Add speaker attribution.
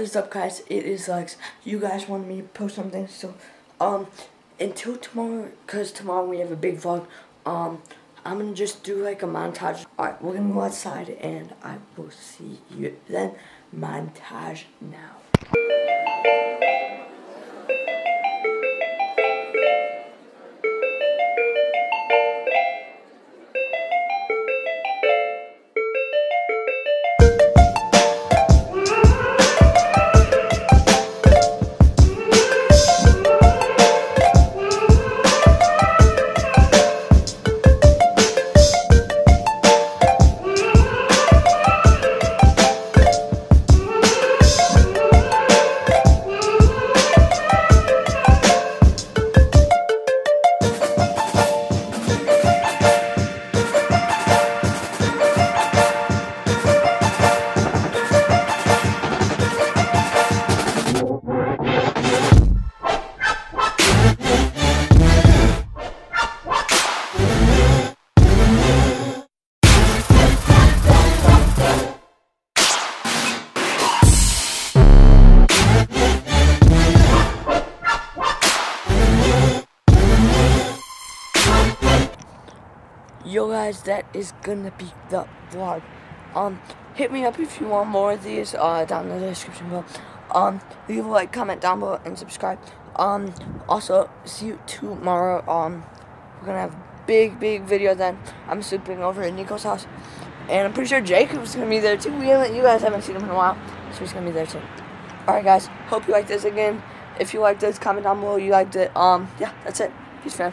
Speaker 1: what's up guys? It is Lex. You guys wanted me to post something, so um until tomorrow, cause tomorrow we have a big vlog. Um, I'm gonna just do like a montage. Alright, we're gonna go outside and I will see you then. Montage now. Yo guys, that is gonna be the vlog. Um, hit me up if you want more of these, uh, down in the description below. Um, leave a like, comment down below, and subscribe. Um, also, see you tomorrow. Um, we're gonna have big, big video then. I'm sleeping over at Nikko's house. And I'm pretty sure Jacob's gonna be there too. We haven't, you guys haven't seen him in a while, so he's gonna be there too. Alright guys, hope you like this again. If you liked this, comment down below you liked it. Um, yeah, that's it. Peace, fam.